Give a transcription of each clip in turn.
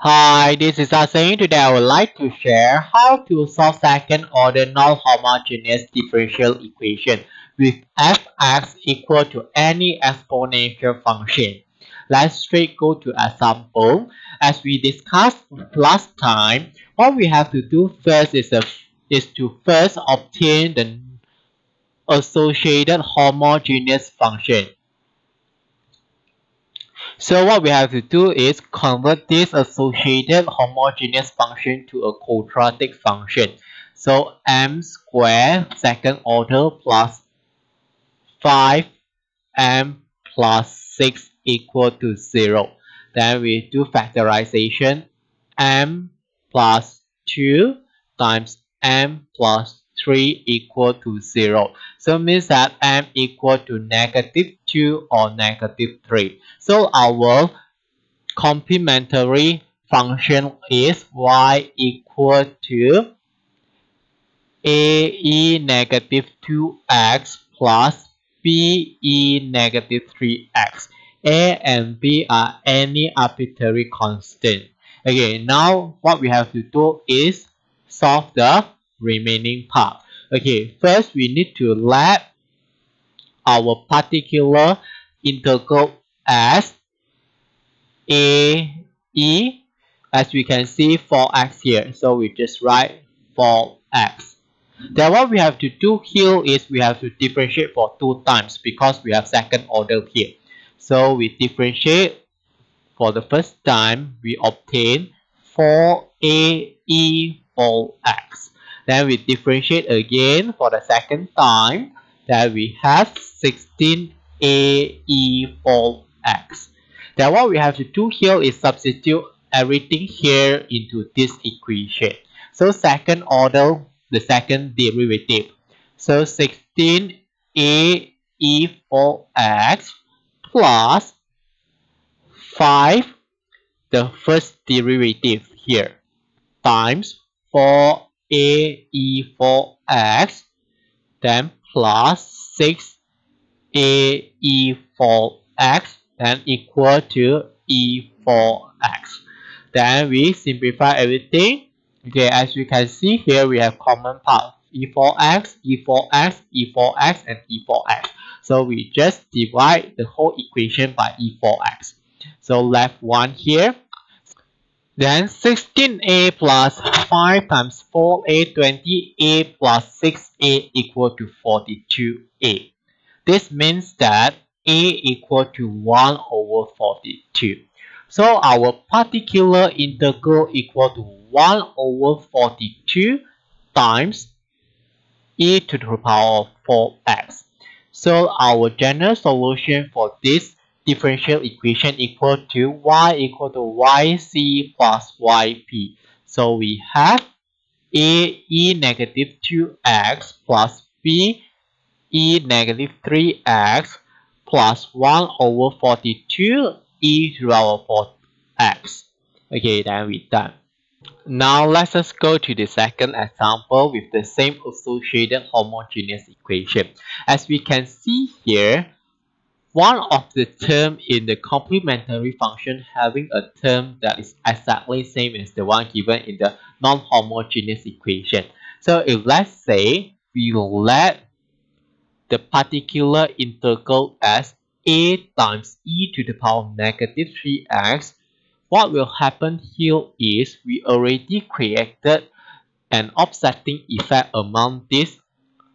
Hi, this is Asin. Today I would like to share how to solve second order non-homogeneous differential equation with fx equal to any exponential function. Let's straight go to example. As we discussed last time, what we have to do first is, a, is to first obtain the associated homogeneous function. So what we have to do is convert this associated homogeneous function to a quadratic function. So m squared second order plus 5m plus 6 equal to 0. Then we do factorization m plus 2 times m plus 3 equal to 0. So means that m equal to negative 2 or negative 3. So our complementary function is y equal to ae negative 2x plus be negative 3x. a and b are any arbitrary constant. Okay, now what we have to do is solve the remaining part. Okay, first we need to let our particular integral as a e as we can see for x here. So we just write for x. Then what we have to do here is we have to differentiate for two times because we have second order here. So we differentiate for the first time we obtain 4ae for x then we differentiate again for the second time. Then we have 16 AE for X. Then what we have to do here is substitute everything here into this equation. So second order, the second derivative. So 16 AE for X plus 5 the first derivative here times 4 a e 4x then plus 6 a e 4x then equal to e 4x then we simplify everything. Okay as you can see here we have common part. E4x e4x e4x and e4x so we just divide the whole equation by e4x so left one here then 16a plus 5 times 4a 20a plus 6a equal to 42a. This means that a equal to 1 over 42. So our particular integral equal to 1 over 42 times e to the power of 4x. So our general solution for this differential equation equal to y equal to yc plus yp. So we have a e negative 2x plus b e negative 3x plus 1 over 42 e to the power 4x. Okay, then we're done. Now let us just go to the second example with the same associated homogeneous equation. As we can see here, one of the term in the complementary function having a term that is exactly same as the one given in the non-homogeneous equation. So if let's say we let the particular integral as a times e to the power negative 3x, what will happen here is we already created an offsetting effect among this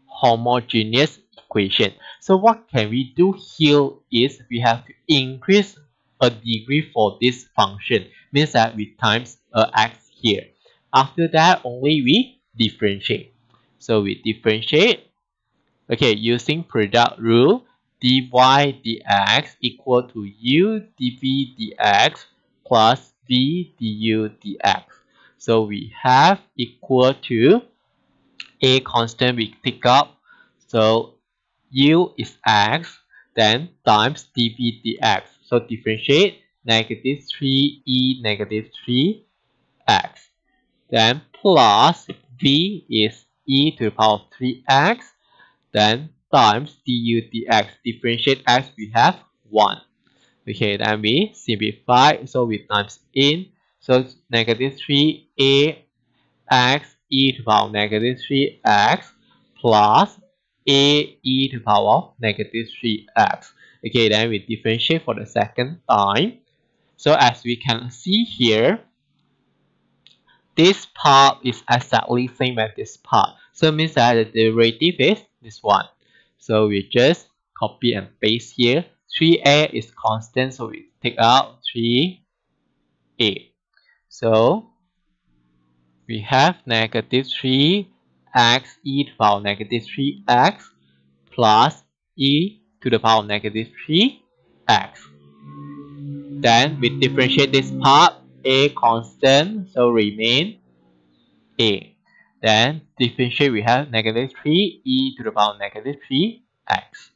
homogeneous equation. So what can we do here is we have to increase a degree for this function. Means that we times a x here. After that, only we differentiate. So we differentiate. Okay, using product rule, dy dx equal to u dv dx plus v du dx. So we have equal to a constant we pick up. So u is x then times dv dx. So differentiate negative 3e negative 3x. Then plus v is e to the power of 3x. Then times du dx. Differentiate x we have 1. Okay, then we simplify. So we times in. So negative 3ax e to the power negative 3x plus a e to the power of negative 3x. Okay, then we differentiate for the second time. So as we can see here, this part is exactly same as this part. So it means that the derivative is this one. So we just copy and paste here. 3a is constant, so we take out 3a. So we have negative 3x e to the power negative 3x plus e to the power negative 3x. Then we differentiate this part, a constant, so remain a. Then differentiate, we have negative 3 e to the power negative 3x.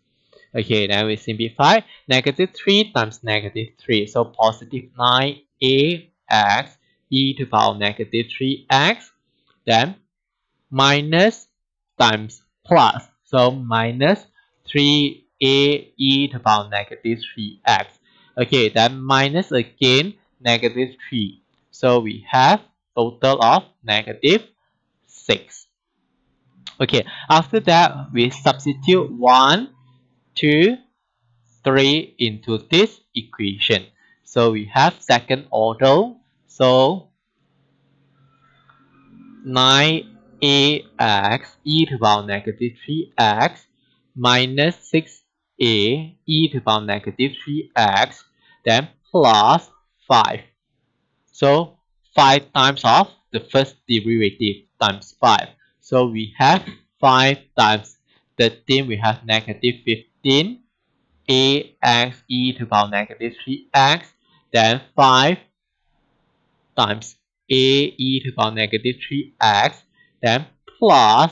Okay, then we simplify. Negative 3 times negative 3, so positive 9ax e to the power negative 3x. Then minus times plus, so minus 3a e to the power negative 3x. Okay, then minus again negative 3. So we have total of negative 6. Okay, after that we substitute 1, 2, 3 into this equation. So we have second order. So 9ax e to the power negative 3x minus 6a e to the power negative 3x then plus 5. So 5 times of the first derivative times 5. So we have 5 times 13, we have negative 15 ax e to the power negative 3x. Then 5 times a e to the power negative 3x. Then plus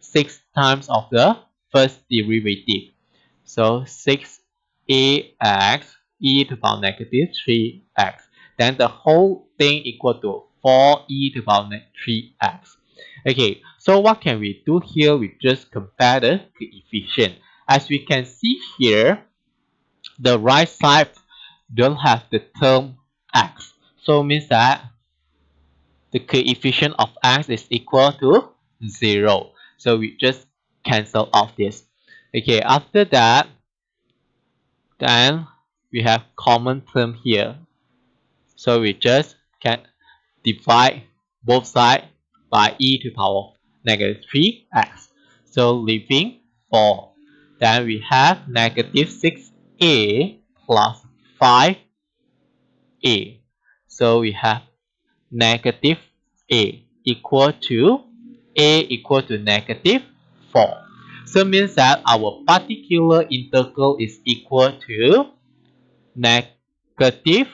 6 times of the first derivative. So 6ax e to the power negative 3x. Then the whole thing equal to 4e to the power 3x. Okay, so what can we do here? We just compare the coefficient. As we can see here, the right side don't have the term x. So means that the coefficient of x is equal to 0. So we just cancel off this. Okay, after that, then we have common term here. So we just can divide both sides by e to the power negative 3x. So leaving 4. Then we have negative 6a plus 5a. So we have negative a equal to a equal to negative 4. So means that our particular integral is equal to negative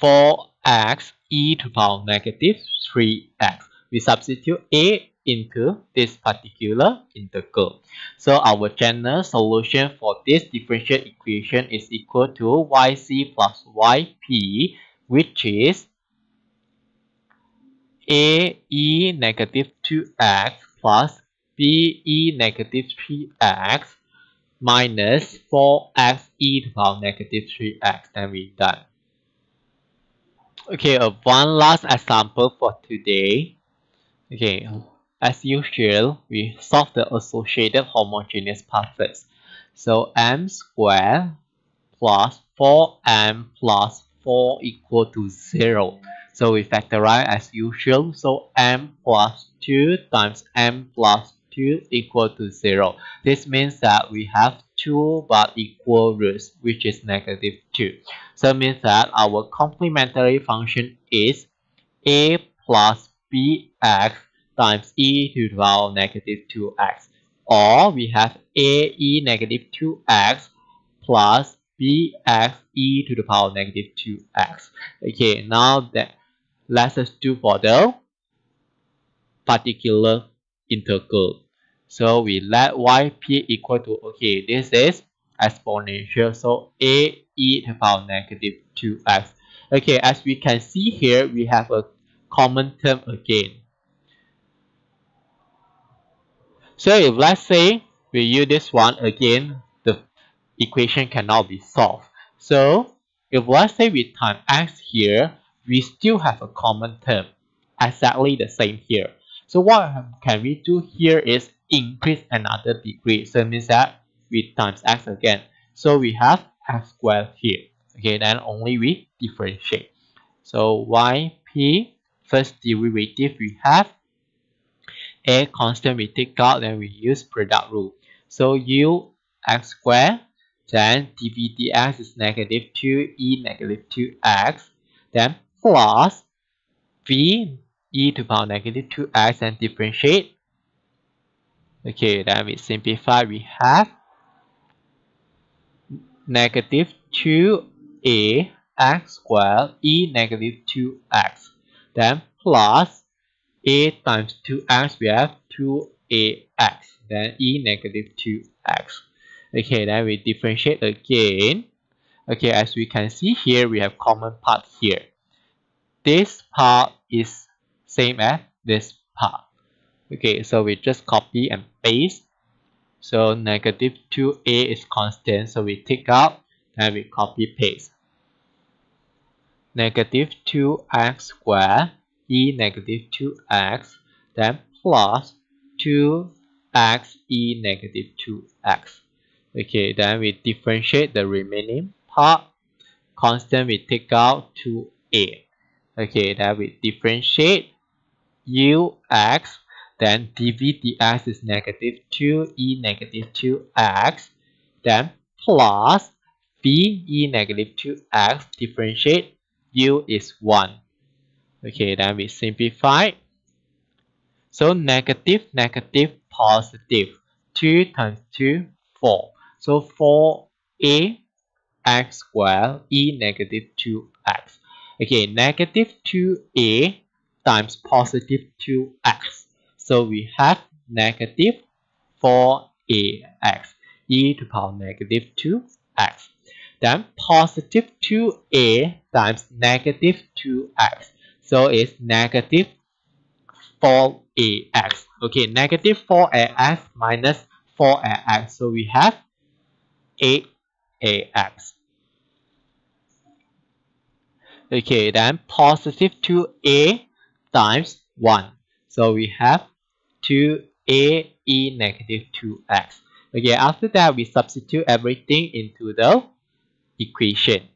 4x e to the power negative 3x. We substitute a into this particular integral. So our general solution for this differential equation is equal to yc plus yp which is a e negative 2x plus b e negative 3x minus 4x e to the power negative 3x. Then we're done. Okay, uh, one last example for today. Okay, as usual, we solve the associated homogeneous part first. So m squared plus 4m plus 4 equal to 0. So we factorize as usual. So m plus 2 times m plus 2 equal to 0. This means that we have 2 but equal roots, which is negative 2. So it means that our complementary function is a plus bx times e to the power negative 2x. Or we have a e negative 2x plus bx e to the power negative 2x. Okay, now that let's just do for the particular integral. So we let yp equal to, okay, this is exponential. So a e to the power negative 2x. Okay, as we can see here, we have a common term again. So if let's say we use this one again, equation cannot be solved. So if let's say we time x here, we still have a common term, exactly the same here. So what can we do here is increase another degree. So means that we times x again. So we have x squared here. Okay, then only we differentiate. So yp first derivative we have a constant we take out then we use product rule. So u x squared then dv dx is negative 2e negative 2x then plus v e to power negative 2x and differentiate. Okay then we simplify. We have negative 2a x squared e negative 2x then plus a times 2x we have 2ax then e negative 2x okay then we differentiate again. Okay as we can see here we have common part here. This part is same as this part. Okay so we just copy and paste. So negative 2a is constant so we take out and we copy paste. Negative 2x squared e negative 2x then plus 2x e negative 2x okay then we differentiate the remaining part. Constant we take out 2a okay then we differentiate ux then dv dx is negative 2e negative 2x then plus v e negative 2x differentiate u is 1 okay then we simplify. So negative negative positive. 2 times 2 4 so 4a x squared e negative 2x. Okay, negative 2a times positive 2x. So we have negative 4ax e to the power negative 2x. Then positive 2a times negative 2x. So it's negative 4ax. Okay, negative 4ax minus 4ax. So we have 8ax. Okay, then positive 2a times 1. So we have 2a e negative 2x. Okay, after that we substitute everything into the equation.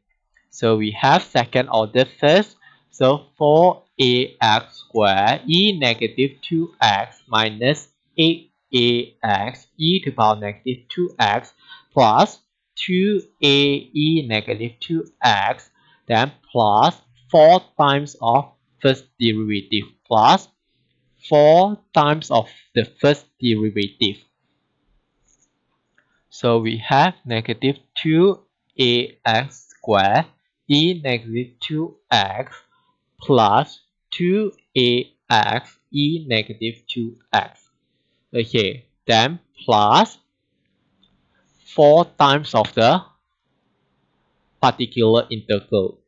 So we have second order first. So 4ax squared e negative 2x minus 8ax e to the power negative 2x plus 2ae negative 2x then plus 4 times of first derivative plus 4 times of the first derivative. So we have negative 2ax squared e negative 2x plus 2ax e negative 2x. Okay, then plus 4 times of the particular integral.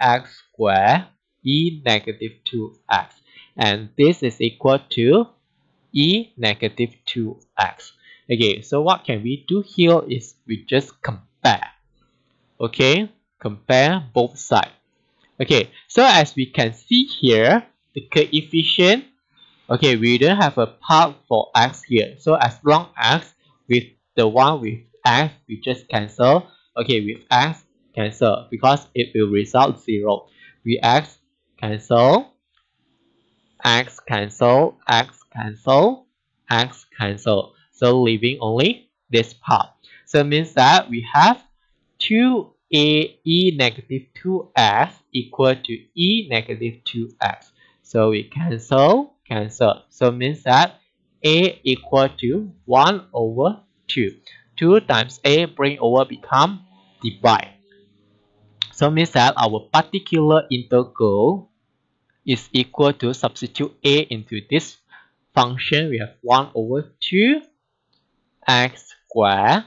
Ax squared e negative 2x and this is equal to e negative 2x okay so what can we do here is we just compare. Okay compare both sides. Okay so as we can see here the coefficient okay we don't have a part for x here. So as long as with the one with x we just cancel. Okay with x cancel because it will result zero. With x cancel. X cancel. X cancel. X cancel. So leaving only this part. So it means that we have 2a e negative 2x equal to e negative 2x so we cancel cancel. So it means that a equal to 1 over 2. 2 times a bring over become divide. So means that our particular integral is equal to substitute a into this function. We have 1 over 2 x squared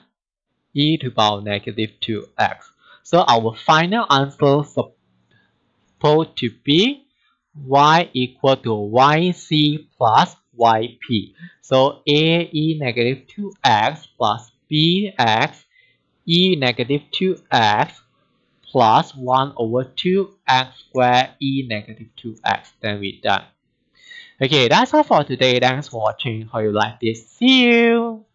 e to the power negative 2x. So our final answer supposed to be y equal to yc plus yp. So a e negative 2x plus bx e negative 2x plus 1 over 2x squared e negative 2x. Then we're done. Okay, that's all for today. Thanks for watching. Hope you like this. See you.